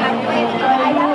apuesto, hay apuesto.